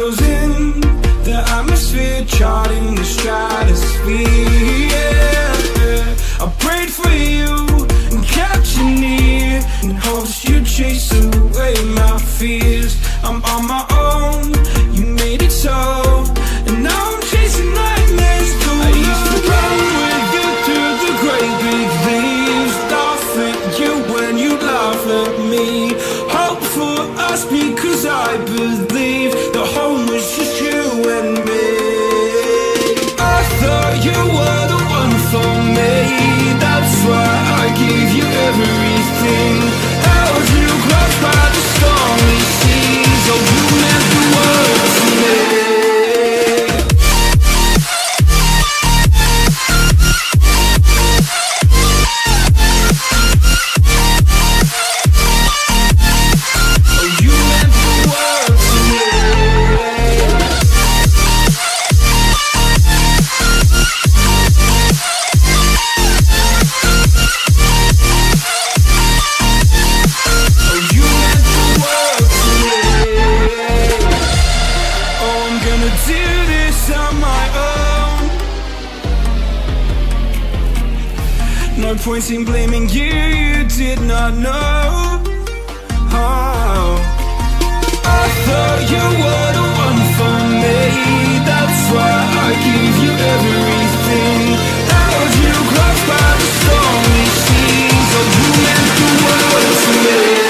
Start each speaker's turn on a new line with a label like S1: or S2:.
S1: Like do this on my own. No point in blaming you, you did not know. Oh. I thought you were the one for me. That's why I gave you everything. Held you close by the stormy seas. Oh, you meant the world to me.